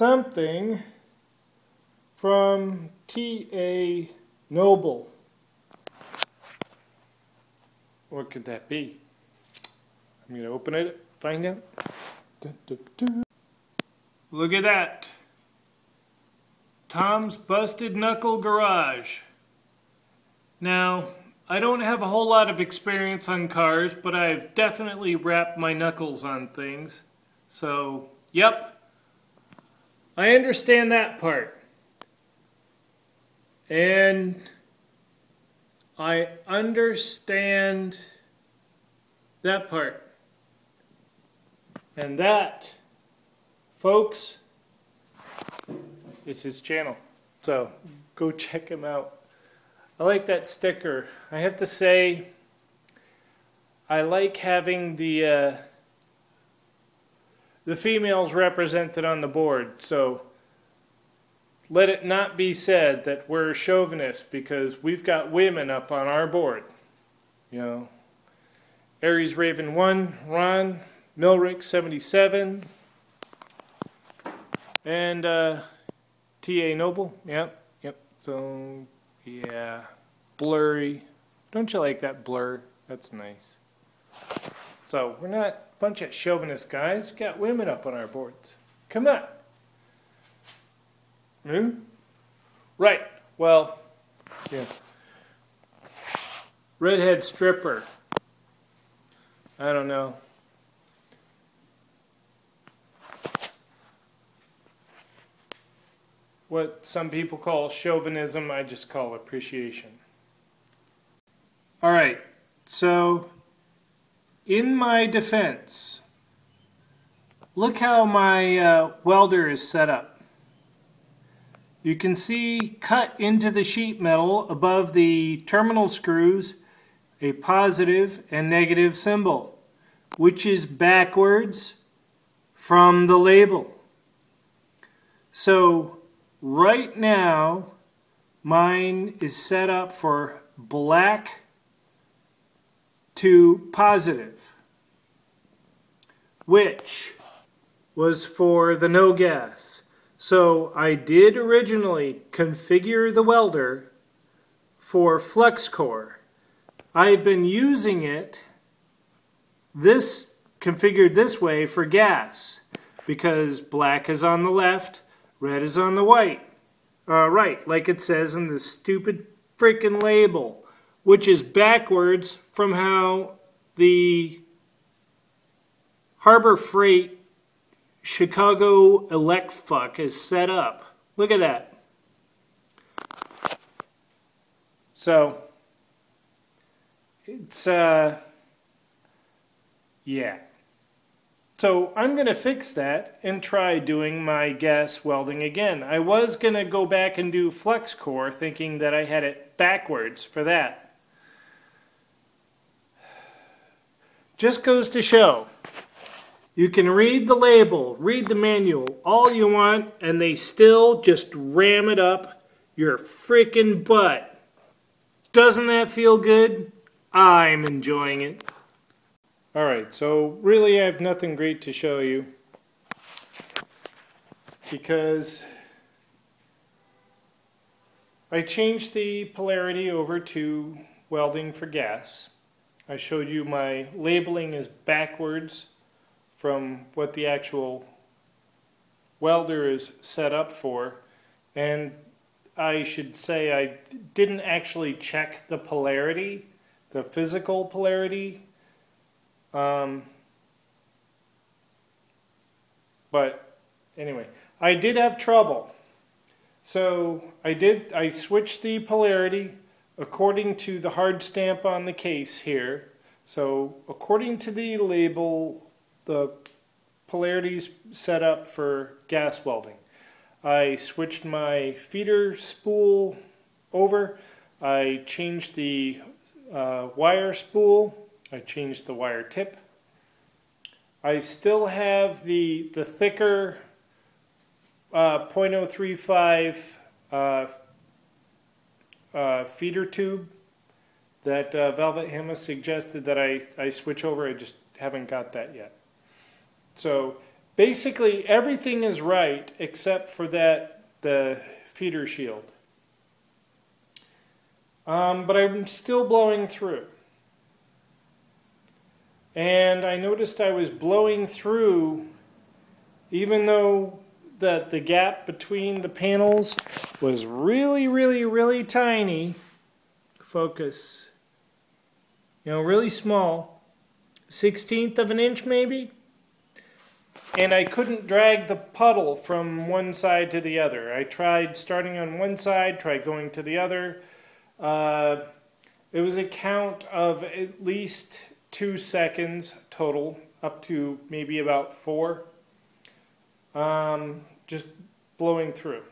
Something from T.A. Noble. What could that be? I'm going to open it, find out. Look at that. Tom's Busted Knuckle Garage. Now, I don't have a whole lot of experience on cars, but I've definitely wrapped my knuckles on things. So, yep. I understand that part. And I understand that part. And that, folks, is his channel. So go check him out. I like that sticker. I have to say, I like having the uh, the females represented on the board. So let it not be said that we're chauvinists because we've got women up on our board. You know, Aries Raven 1, Ron, Milrick 77, and uh, T.A. Noble. Yep, yep. So yeah, blurry. Don't you like that blur? That's nice. So we're not a bunch of chauvinist guys. We got women up on our boards. Come on. Hmm? Right. Well, yes. Redhead stripper. I don't know. What some people call chauvinism, I just call appreciation. All right, so in my defense, look how my uh, welder is set up. You can see cut into the sheet metal above the terminal screws a positive and negative symbol, which is backwards from the label. So Right now, mine is set up for black to positive, which was for the no gas. So I did originally configure the welder for FluxCore. I've been using it this configured this way for gas because black is on the left Red is on the white. Uh, right, like it says in the stupid freaking label, which is backwards from how the Harbor Freight Chicago elect fuck is set up. Look at that. So, it's, uh, yeah. So I'm going to fix that and try doing my gas welding again. I was going to go back and do flux core thinking that I had it backwards for that. Just goes to show. You can read the label, read the manual, all you want, and they still just ram it up your freaking butt. Doesn't that feel good? I'm enjoying it. Alright, so really I have nothing great to show you because I changed the polarity over to welding for gas. I showed you my labeling is backwards from what the actual welder is set up for and I should say I didn't actually check the polarity, the physical polarity um, but anyway, I did have trouble. So I did, I switched the polarity according to the hard stamp on the case here. So according to the label, the polarities set up for gas welding. I switched my feeder spool over. I changed the uh, wire spool I changed the wire tip. I still have the, the thicker uh, 0.035 uh, uh, feeder tube that uh, Velvet Hammer suggested that I, I switch over. I just haven't got that yet. So basically everything is right except for that the feeder shield. Um, but I'm still blowing through. And I noticed I was blowing through even though the, the gap between the panels was really, really, really tiny. Focus. You know, really small. 16th of an inch maybe? and I couldn't drag the puddle from one side to the other. I tried starting on one side, tried going to the other. Uh, it was a count of at least two seconds total, up to maybe about four. Um, just blowing through,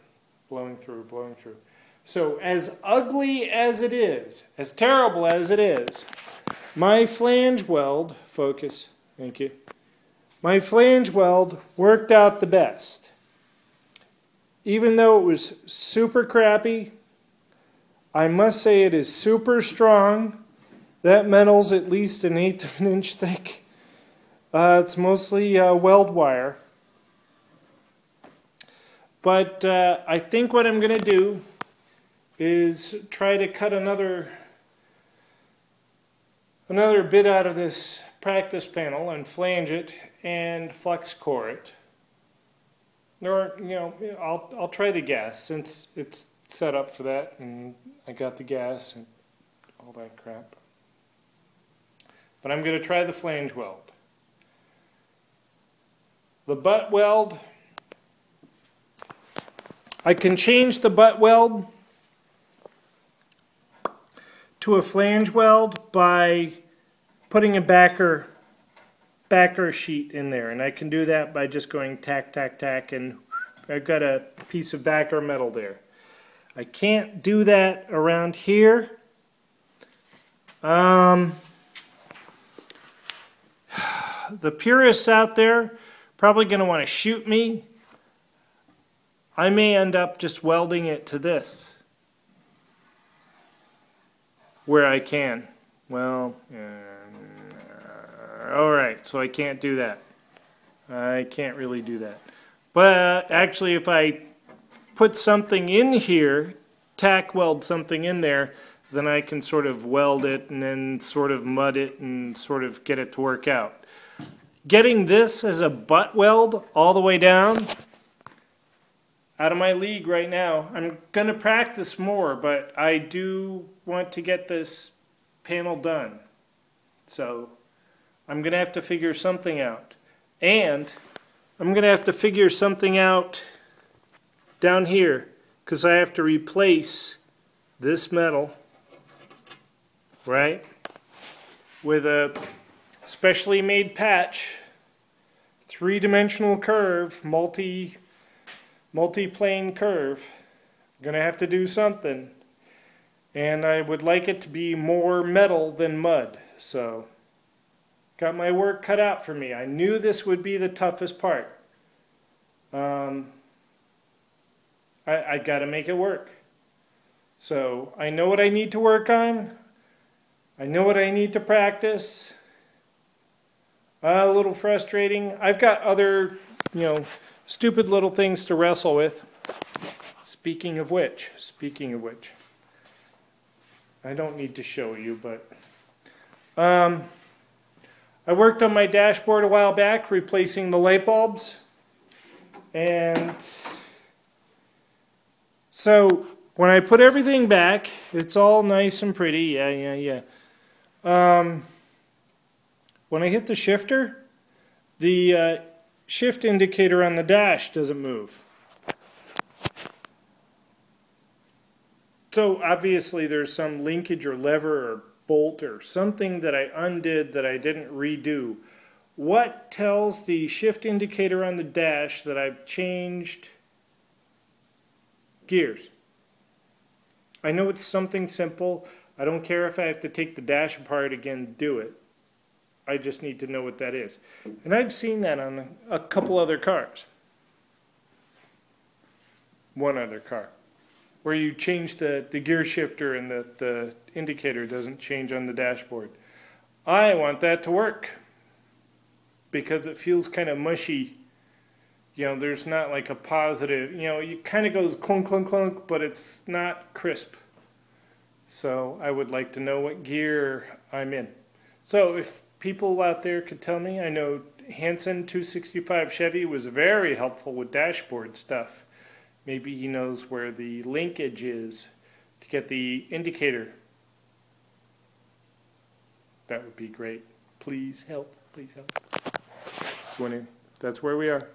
blowing through, blowing through. So, as ugly as it is, as terrible as it is, my flange weld, focus, thank you my flange weld worked out the best. Even though it was super crappy, I must say it is super strong. That metal's at least an eighth of an inch thick. Uh, it's mostly uh, weld wire. But uh, I think what I'm going to do is try to cut another another bit out of this practice panel and flange it and flux core it. Or, you know, I'll, I'll try the gas since it's set up for that and I got the gas and all that crap. But I'm going to try the flange weld. The butt weld, I can change the butt weld to a flange weld by putting a backer backer sheet in there and I can do that by just going tack tack tack and I've got a piece of backer metal there. I can't do that around here. Um, the purists out there probably going to want to shoot me. I may end up just welding it to this where I can. Well, yeah. Alright, so I can't do that. I can't really do that. But actually, if I put something in here, tack weld something in there, then I can sort of weld it and then sort of mud it and sort of get it to work out. Getting this as a butt weld all the way down, out of my league right now. I'm going to practice more, but I do want to get this panel done. So I'm going to have to figure something out. And I'm going to have to figure something out down here because I have to replace this metal, right, with a specially made patch, three-dimensional curve, multi, multi-plane curve. I'm going to have to do something. And I would like it to be more metal than mud, so... Got my work cut out for me. I knew this would be the toughest part. Um, I, I got to make it work. So I know what I need to work on. I know what I need to practice. Uh, a little frustrating. I've got other, you know, stupid little things to wrestle with. Speaking of which, speaking of which, I don't need to show you, but um, I worked on my dashboard a while back, replacing the light bulbs. And so when I put everything back, it's all nice and pretty. Yeah, yeah, yeah. Um, when I hit the shifter, the uh, shift indicator on the dash doesn't move. So obviously there's some linkage or lever or bolt or something that I undid that I didn't redo. What tells the shift indicator on the dash that I've changed gears? I know it's something simple. I don't care if I have to take the dash apart again to do it. I just need to know what that is. And I've seen that on a couple other cars. One other car where you change the, the gear shifter and the, the indicator doesn't change on the dashboard. I want that to work because it feels kind of mushy you know, there's not like a positive, you know, it kind of goes clunk, clunk, clunk, but it's not crisp. So I would like to know what gear I'm in. So if people out there could tell me, I know Hanson 265 Chevy was very helpful with dashboard stuff. Maybe he knows where the linkage is to get the indicator. That would be great. Please help. Please help. That's where we are.